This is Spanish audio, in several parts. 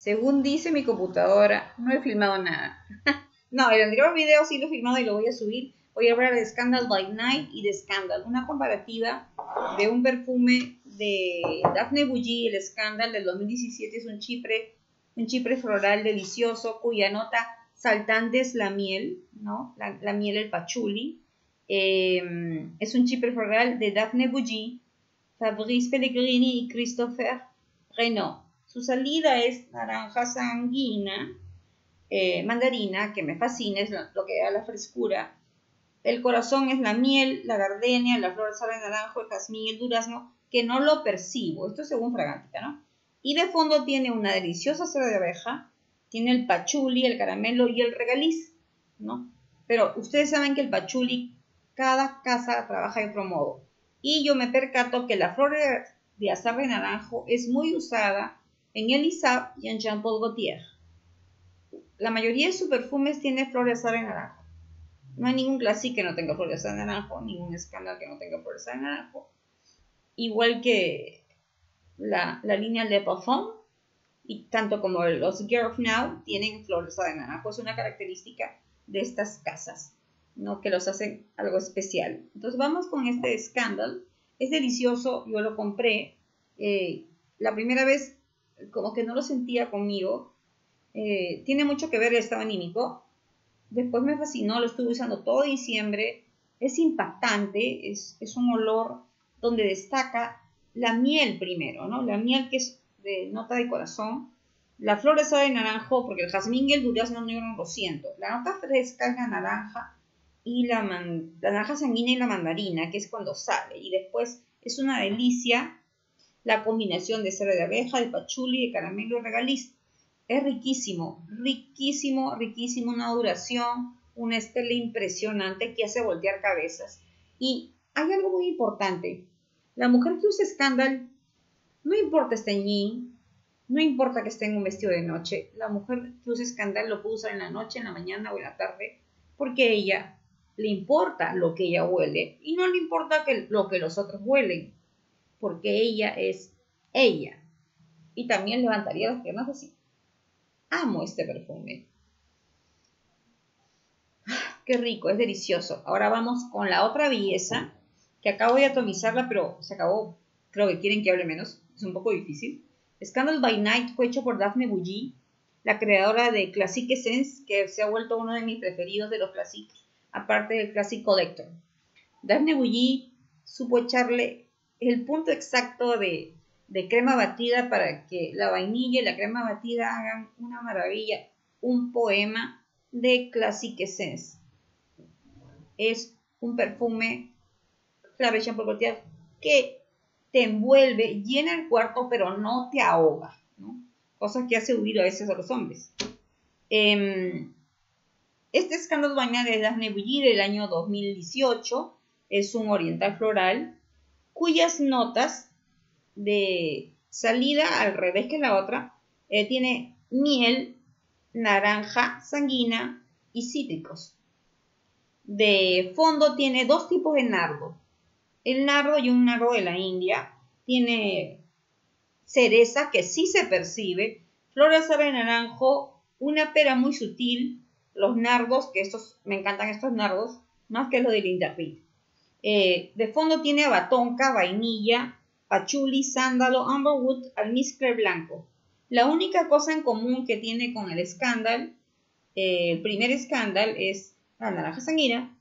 Según dice mi computadora, no he filmado nada. no, el anterior video sí lo he filmado y lo voy a subir. Voy a hablar de Scandal by Night y de Scandal, una comparativa de un perfume de Daphne Bougie, el Scandal del 2017. Es un chipre, un chipre floral delicioso cuya nota saltante es la miel, ¿no? La, miel, el pachuli. Em, es un chipre floral de Daphne Bougie, Fabrice Pellegrini y Christopher Renaud. Su salida es naranja sanguina, eh, mandarina, que me fascina, es lo, que da la frescura. El corazón es la miel, la gardenia, la flor de naranjo, el jazmín, el durazno, que no lo percibo. Esto según Fragántica, ¿no? Y de fondo tiene una deliciosa cera de abeja, tiene el pachuli, el caramelo y el regaliz, ¿no? Pero ustedes saben que el pachuli, cada casa trabaja de otro modo. Y yo me percato que la flor de azar de naranjo es muy usada en Elisa y en Jean-Paul Gaultier. La mayoría de sus perfumes tiene flores de naranjo. No hay ningún classique que no tenga flores de naranjo, ningún escándalo que no tenga flores de naranjo. Igual que la, línea Le Parfum, y tanto como los Girl Now, tienen flores de naranjo. Es una característica de estas casas, ¿no? que los hacen algo especial. Entonces vamos con este Scandal. Es delicioso, yo lo compré. Eh, la primera vez como que no lo sentía conmigo. Eh, tiene mucho que ver el estado anímico. Después me fascinó, lo estuve usando todo diciembre. Es impactante, es, un olor donde destaca la miel primero, ¿no? La miel que es de nota de corazón. La flor es de naranjo, porque el jazmín y el durazno no lo siento. La nota fresca es la naranja y la, la naranja sanguínea y la mandarina, que es cuando sale. Y después es una delicia la combinación de cera de abeja, de pachuli, de caramelo regaliz. Es riquísimo, riquísimo, riquísimo, una duración, una estela impresionante que hace voltear cabezas. Y hay algo muy importante. La mujer que usa escándalo, no importa esté en jean, no importa que esté en un vestido de noche, la mujer que usa escándalo lo puede usar en la noche, en la mañana o en la tarde, porque ella le importa lo que ella huele y no le importa lo que los otros huelen porque ella es ella. Y también levantaría las piernas así. Amo este perfume. Ah, qué rico, es delicioso. Ahora vamos con la otra belleza, que acabo de atomizarla, pero se acabó. Creo que quieren que hable menos. Es un poco difícil. Scandal by Night fue hecho por Daphne Bougie, la creadora de Classic Essence, que se ha vuelto uno de mis preferidos de los clásicos, aparte del Classic Collector. Daphne Bougie supo echarle el punto exacto de, crema batida para que la vainilla y la crema batida hagan una maravilla, un poema de Classic Essence. Es un perfume Clave Shampoo que te envuelve, llena el cuarto, pero no te ahoga, ¿no? Cosas que hace huir a veces a los hombres. Em, este escándalo bañado de Daphne Bouilly del año 2018 es un oriental floral cuyas notas de salida al revés que la otra eh, tiene miel, naranja, sanguina y cítricos. De fondo tiene dos tipos de nardo. El nardo y un nardo de la India. Tiene cereza que sí se percibe, flores de naranjo, una pera muy sutil, los nardos, que estos me encantan estos nardos, más que los de Linda eh, de fondo tiene batonca, vainilla, pachuli, sándalo, amberwood, almizcle blanco. La única cosa en común que tiene con el escándalo, eh, el primer escándalo, es la naranja sanguínea,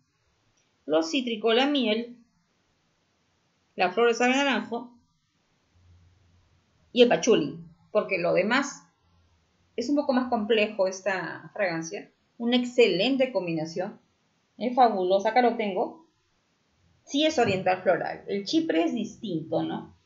los cítricos, la miel, la flor de naranjo y el pachuli, porque lo demás es un poco más complejo esta fragancia. Una excelente combinación. Es fabulosa, acá lo tengo sí es oriental floral. El chipre es distinto, ¿no?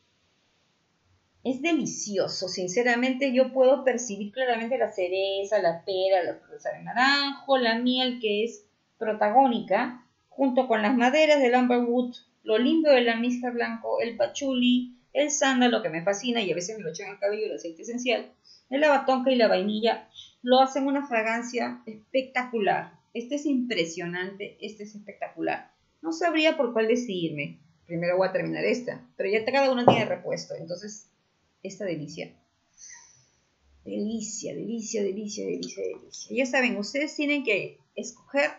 Es delicioso, sinceramente yo puedo percibir claramente la cereza, la pera, la fresa de naranjo, la miel que es protagónica, junto con las maderas del amberwood, lo lindo del almizcle blanco, el pachuli, el sándalo que me fascina y a veces me lo echo en el cabello, el aceite esencial, el lavatonca y la vainilla, lo hacen una fragancia espectacular. Este es impresionante, este es espectacular. No sabría por cuál decidirme. Primero voy a terminar esta, pero ya cada uno tiene repuesto, entonces esta delicia. Delicia, delicia, delicia, delicia, delicia. Ya saben, ustedes tienen que escoger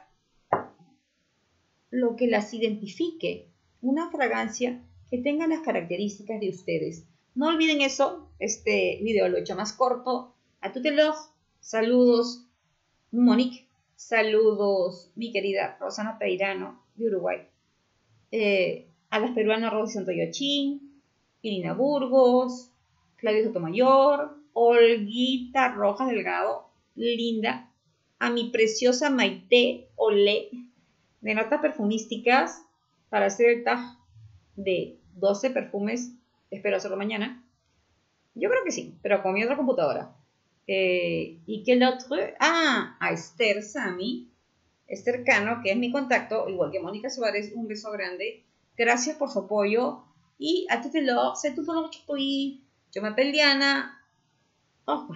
lo que las identifique. Una fragancia que tenga las características de ustedes. No olviden eso. Este video lo he hecho más corto. A tutelos. Saludos, Monique. Saludos, mi querida Rosana Peirano de Uruguay. Eh, a las peruanas Rosy Santoyochín, Irina Burgos, Claudio Sotomayor, Olguita Rojas Delgado, linda. A mi preciosa Maite Olé, de notas perfumísticas, para hacer el tag de 12 perfumes. Espero hacerlo mañana. Yo creo que sí, pero con mi otra computadora. Eh, y que el otro, ah, a Esther Sami, Esther Cano, que es mi contacto, igual que Mónica Suárez, un beso grande. Gracias por su apoyo. Y a ti te lo, sé. Yo me peleana. Oh,